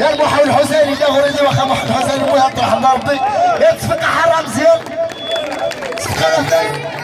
يا المحاول حسين يا غوريلي واخا محمد حسين ويا طرح الله يا سبق حرا مزيان سبق